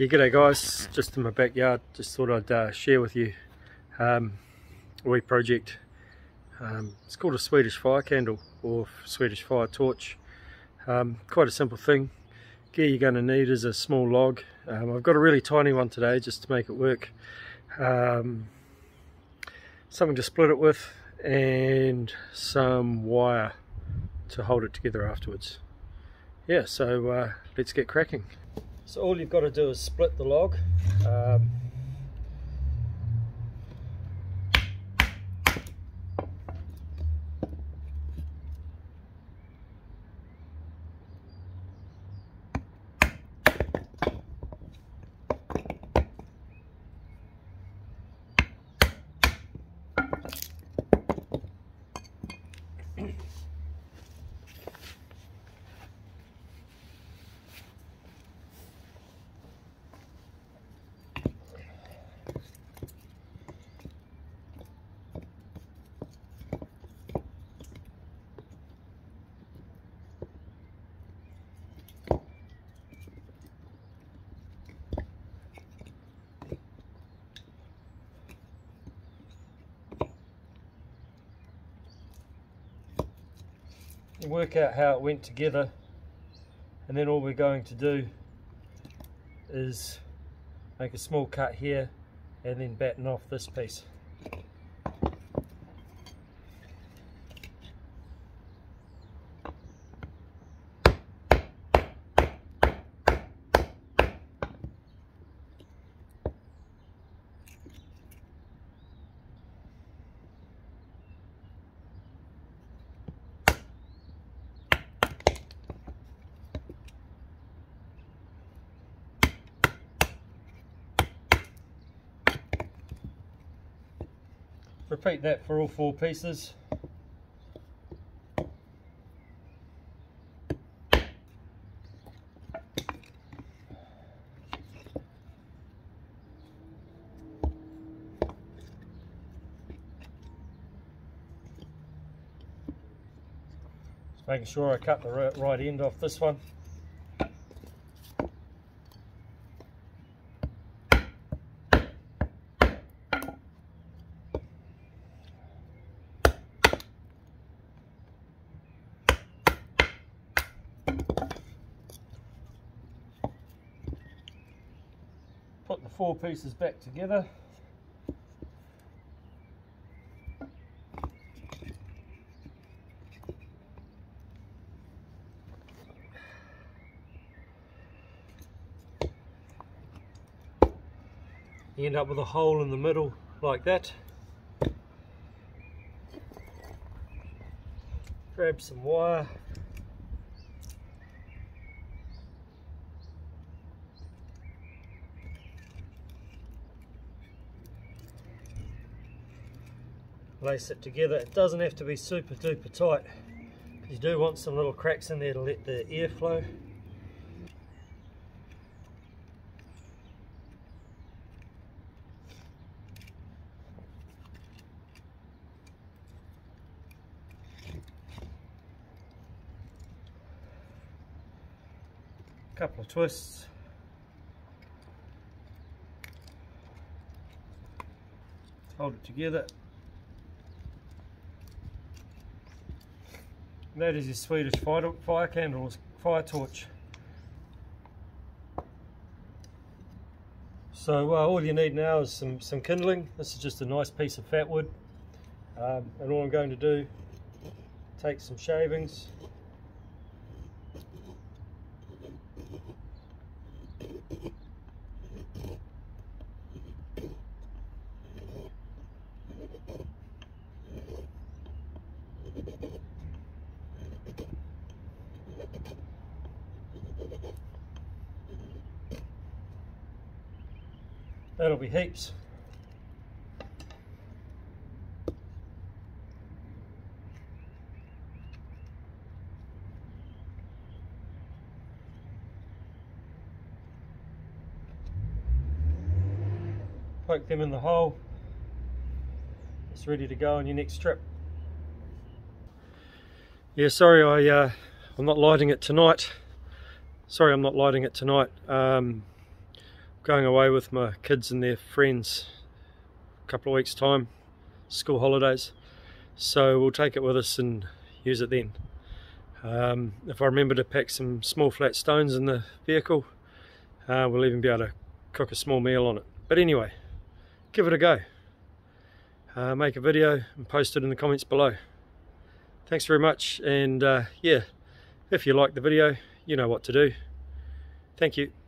Yeah, g'day guys, just in my backyard, just thought I'd uh, share with you um, a wee project. Um, it's called a Swedish fire candle or Swedish fire torch. Um, quite a simple thing. Gear you're going to need is a small log. Um, I've got a really tiny one today just to make it work. Um, something to split it with and some wire to hold it together afterwards. Yeah, so uh, let's get cracking. So all you've got to do is split the log. Um, work out how it went together and then all we're going to do is make a small cut here and then batten off this piece. Repeat that for all four pieces. Making sure I cut the right end off this one. Put the four pieces back together. You end up with a hole in the middle like that. Grab some wire lace it together. It doesn't have to be super duper tight. You do want some little cracks in there to let the air flow. couple of twists hold it together That is your Swedish fire, fire candle, fire torch. So uh, all you need now is some, some kindling. This is just a nice piece of fat wood. Um, and all I'm going to do, take some shavings, That'll be heaps. Poke them in the hole. It's ready to go on your next trip. Yeah, sorry I, uh, I'm not lighting it tonight. Sorry I'm not lighting it tonight. Um, going away with my kids and their friends. A couple of weeks time school holidays. So we'll take it with us and use it then. Um, if I remember to pack some small flat stones in the vehicle uh, we'll even be able to cook a small meal on it. But anyway give it a go. Uh, make a video and post it in the comments below. Thanks very much and uh, yeah if you like the video you know what to do. Thank you